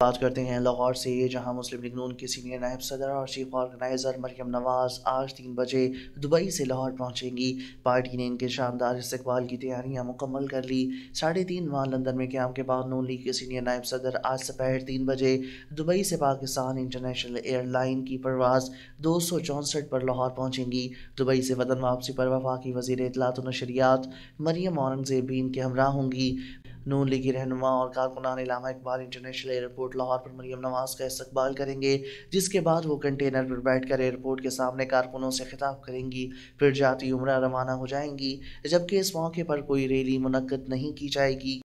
बात करते हैं लाहौर से, जहाँ मुस्लिम लीग नून के सीनियर नायब सदर और चीफ ऑर्गेनाइज़र मरियम नवाज़ आज तीन बजे दुबई से लाहौर पहुंचेंगी। पार्टी ने इनके शानदार इस्तकबाल की तैयारियाँ मुकम्मल कर ली। साढ़े तीन माह लंदन में क्याम के बाद नून लीग के सीनियर नायब सदर आज दोपहर तीन बजे दुबई से पाकिस्तान इंटरनेशनल एयरलाइन की परवाज़ दो सौ चौंसठ पर लाहौर पहुँचेंगी। दुबई से वतन वापसी पर वफाकी वज़ीर इतलात नशरियात मरियम औरंगज़ेब भी इनके हमरा होंगी। नून लीग की रहनुमा और कारकुनान इलामा इकबाल इंटरनेशनल एयरपोर्ट लाहौर पर मरीम नवाज़ का इस्तबाल करेंगे, जिसके बाद वो कंटेनर पर बैठ कर एयरपोर्ट के सामने कारकुनों से खिताब करेंगी। फिर जाती उम्र रवाना हो जाएँगी, जबकि इस मौके पर कोई रैली मुनद नहीं की जाएगी।